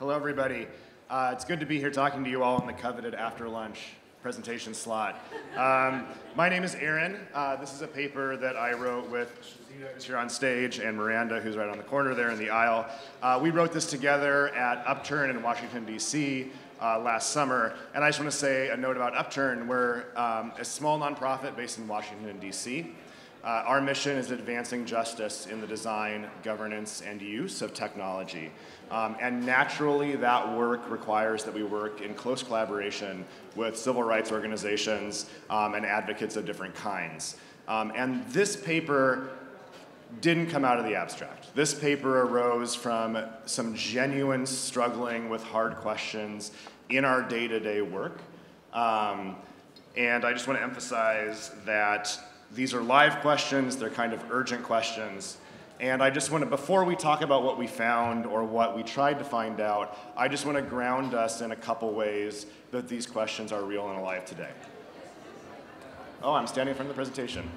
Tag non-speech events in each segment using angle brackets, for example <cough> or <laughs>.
Hello, everybody. Uh, it's good to be here talking to you all in the coveted after lunch presentation slot. Um, my name is Aaron. Uh, this is a paper that I wrote with who's here on stage, and Miranda, who's right on the corner there in the aisle. Uh, we wrote this together at Upturn in Washington, D.C. Uh, last summer. And I just want to say a note about Upturn. We're um, a small nonprofit based in Washington, D.C. Uh, our mission is advancing justice in the design, governance, and use of technology. Um, and naturally, that work requires that we work in close collaboration with civil rights organizations um, and advocates of different kinds. Um, and this paper didn't come out of the abstract. This paper arose from some genuine struggling with hard questions in our day to day work. Um, and I just want to emphasize that these are live questions, they're kind of urgent questions. And I just want to, before we talk about what we found or what we tried to find out, I just want to ground us in a couple ways that these questions are real and alive today. Oh, I'm standing in front of the presentation.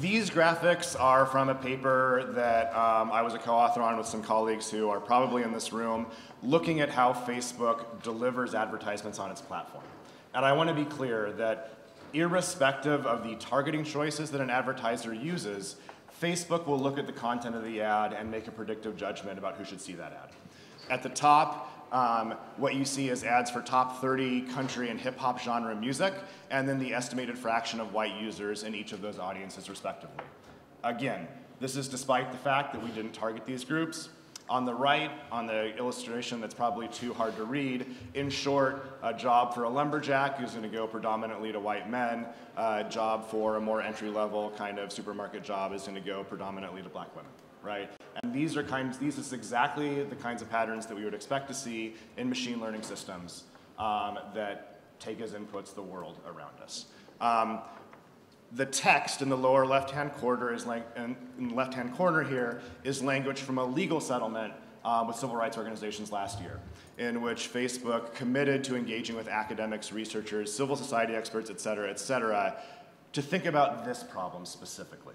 These graphics are from a paper that um, I was a co-author on with some colleagues who are probably in this room, looking at how Facebook delivers advertisements on its platform. And I want to be clear that irrespective of the targeting choices that an advertiser uses, Facebook will look at the content of the ad and make a predictive judgment about who should see that ad. At the top, um, what you see is ads for top 30 country and hip hop genre music, and then the estimated fraction of white users in each of those audiences, respectively. Again, this is despite the fact that we didn't target these groups. On the right, on the illustration that's probably too hard to read, in short, a job for a lumberjack who's going to go predominantly to white men. A job for a more entry-level kind of supermarket job is going to go predominantly to black women, right? And these are kinds, these is exactly the kinds of patterns that we would expect to see in machine learning systems um, that take as inputs the world around us. Um, the text in the lower left-hand corner is like, in, left-hand corner here is language from a legal settlement uh, with civil rights organizations last year, in which Facebook committed to engaging with academics, researchers, civil society experts, et cetera, et cetera, to think about this problem specifically.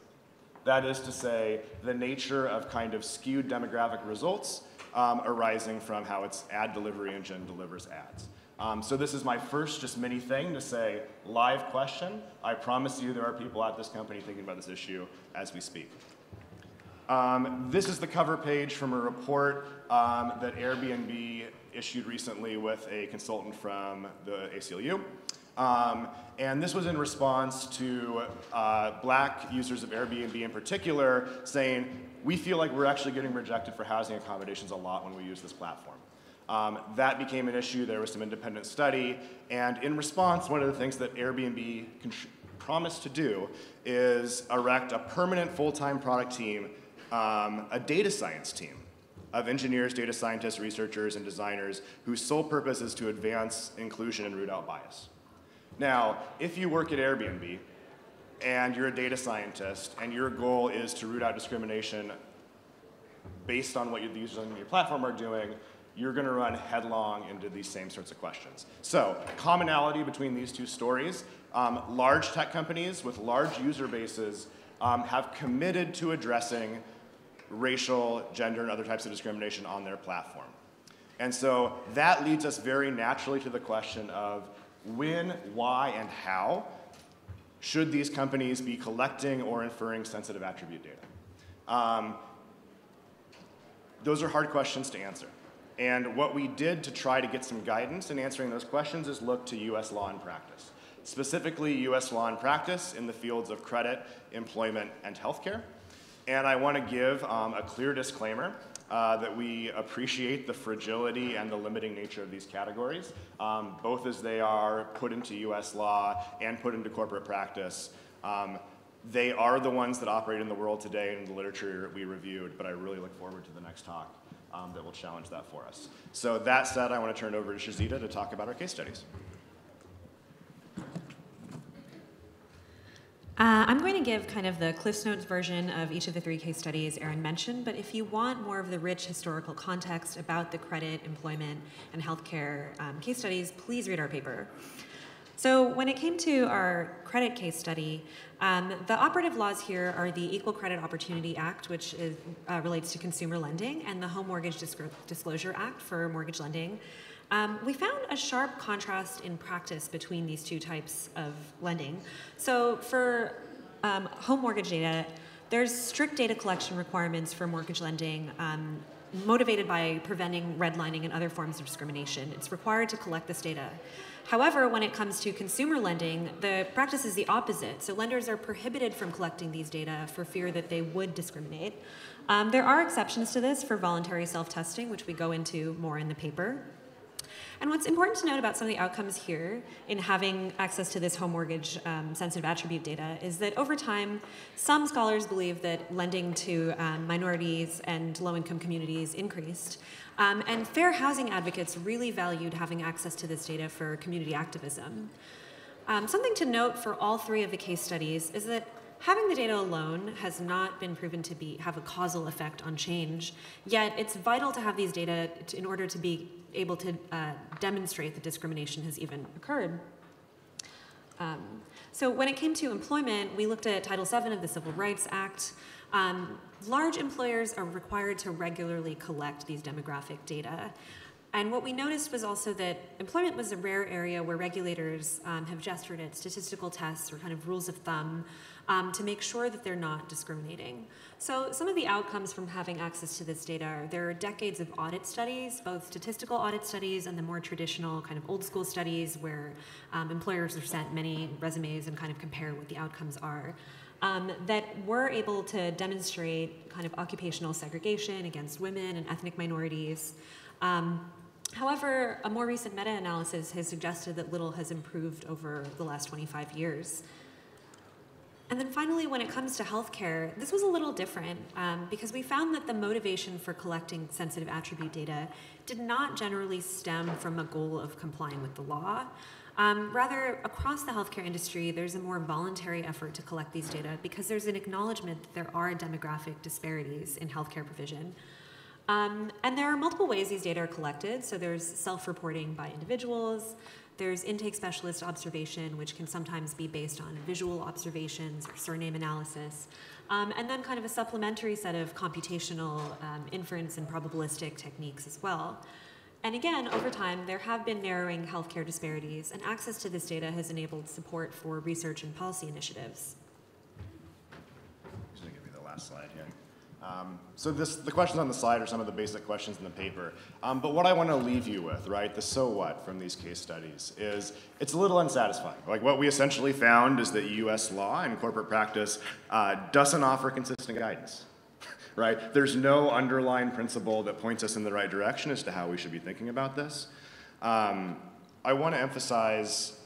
That is to say, the nature of kind of skewed demographic results um, arising from how its ad delivery engine delivers ads. Um, so this is my first just mini thing to say, live question. I promise you there are people at this company thinking about this issue as we speak. Um, this is the cover page from a report um, that Airbnb issued recently with a consultant from the ACLU. Um, and this was in response to uh, black users of Airbnb in particular saying, we feel like we're actually getting rejected for housing accommodations a lot when we use this platform. Um, that became an issue. There was some independent study. And in response, one of the things that Airbnb promised to do is erect a permanent full-time product team, um, a data science team of engineers, data scientists, researchers, and designers whose sole purpose is to advance inclusion and root out bias. Now, if you work at Airbnb and you're a data scientist and your goal is to root out discrimination based on what the users on your platform are doing, you're going to run headlong into these same sorts of questions. So, commonality between these two stories um, large tech companies with large user bases um, have committed to addressing racial, gender, and other types of discrimination on their platform. And so that leads us very naturally to the question of when, why, and how should these companies be collecting or inferring sensitive attribute data? Um, those are hard questions to answer. And what we did to try to get some guidance in answering those questions is look to US law and practice. Specifically, US law and practice in the fields of credit, employment, and healthcare. And I want to give um, a clear disclaimer uh, that we appreciate the fragility and the limiting nature of these categories, um, both as they are put into US law and put into corporate practice. Um, they are the ones that operate in the world today in the literature we reviewed, but I really look forward to the next talk um, that will challenge that for us. So that said, I want to turn it over to Shazeda to talk about our case studies. Uh, I'm going to give kind of the Cliffs Notes version of each of the three case studies Aaron mentioned, but if you want more of the rich historical context about the credit, employment, and healthcare um, case studies, please read our paper. So when it came to our credit case study, um, the operative laws here are the Equal Credit Opportunity Act, which is, uh, relates to consumer lending, and the Home Mortgage Disclo- Disclosure Act for mortgage lending. Um, we found a sharp contrast in practice between these two types of lending. So for um, home mortgage data, there's strict data collection requirements for mortgage lending. Um, motivated by preventing redlining and other forms of discrimination. It's required to collect this data. However, when it comes to consumer lending, the practice is the opposite. So lenders are prohibited from collecting these data for fear that they would discriminate. Um, there are exceptions to this for voluntary self-testing, which we go into more in the paper. And what's important to note about some of the outcomes here in having access to this home mortgage um, sensitive attribute data is that over time, some scholars believe that lending to um, minorities and low income communities increased. Um, and fair housing advocates really valued having access to this data for community activism. Um, something to note for all three of the case studies is that having the data alone has not been proven to be have a causal effect on change. Yet it's vital to have these data in order to be able to uh, demonstrate that discrimination has even occurred. Um, so when it came to employment, we looked at Title VII of the Civil Rights Act. Um, large employers are required to regularly collect these demographic data. And what we noticed was also that employment was a rare area where regulators um, have gestured at statistical tests or kind of rules of thumb um, to make sure that they're not discriminating. So some of the outcomes from having access to this data are there are decades of audit studies, both statistical audit studies and the more traditional kind of old school studies where um, employers are sent many resumes and kind of compare what the outcomes are. Um, that were able to demonstrate kind of occupational segregation against women and ethnic minorities. Um, However, a more recent meta analysis has suggested that little has improved over the last 25 years. And then finally, when it comes to healthcare, this was a little different um, because we found that the motivation for collecting sensitive attribute data did not generally stem from a goal of complying with the law. Um, rather, across the healthcare industry, there's a more voluntary effort to collect these data because there's an acknowledgement that there are demographic disparities in healthcare provision. Um, and there are multiple ways these data are collected. So there's self-reporting by individuals. There's intake specialist observation, which can sometimes be based on visual observations or surname analysis. Um, and then kind of a supplementary set of computational um, inference and probabilistic techniques as well. And again, over time, there have been narrowing healthcare disparities, and access to this data has enabled support for research and policy initiatives. Just gonna give you the last slide here. Um, so this, the questions on the slide are some of the basic questions in the paper. Um, but what I want to leave you with, right, the so what from these case studies is it's a little unsatisfying. Like what we essentially found is that U.S. law and corporate practice uh, doesn't offer consistent guidance. <laughs> right? There's no underlying principle that points us in the right direction as to how we should be thinking about this. Um, I want to emphasize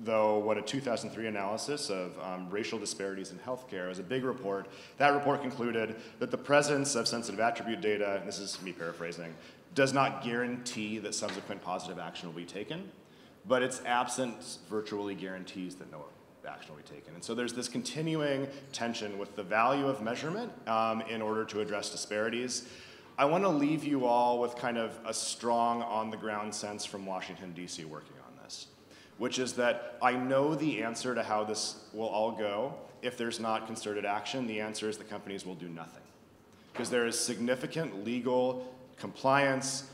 though, what a 2003 analysis of um, racial disparities in healthcare was a big report. That report concluded that the presence of sensitive attribute data, and this is me paraphrasing, does not guarantee that subsequent positive action will be taken, but its absence virtually guarantees that no action will be taken. And so there's this continuing tension with the value of measurement um, in order to address disparities. I want to leave you all with kind of a strong on the ground sense from Washington, D.C. working which is that I know the answer to how this will all go. If there's not concerted action, the answer is the companies will do nothing. Because there is significant legal, compliance,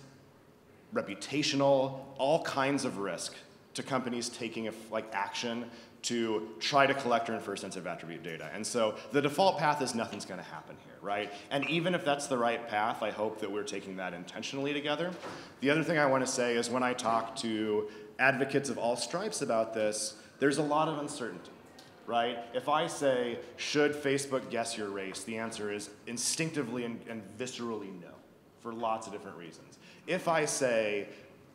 reputational, all kinds of risk to companies taking like action to try to collect or infer sensitive attribute data. And so the default path is nothing's going to happen here, right? And even if that's the right path, I hope that we're taking that intentionally together. The other thing I want to say is when I talk to advocates of all stripes about this, there's a lot of uncertainty, right? If I say, should Facebook guess your race, the answer is instinctively and, and viscerally no, for lots of different reasons. If I say,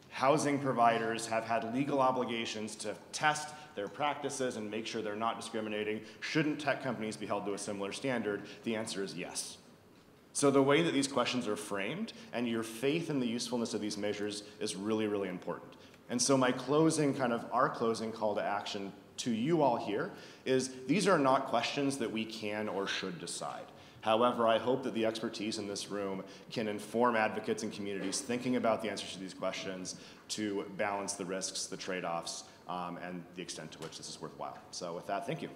housing providers have had legal obligations to test their practices and make sure they're not discriminating, shouldn't tech companies be held to a similar standard? The answer is yes. So the way that these questions are framed and your faith in the usefulness of these measures is really, really important. And so my closing, kind of our closing call to action to you all here is these are not questions that we can or should decide. However, I hope that the expertise in this room can inform advocates and communities thinking about the answers to these questions to balance the risks, the trade-offs, um, and the extent to which this is worthwhile. So with that, thank you.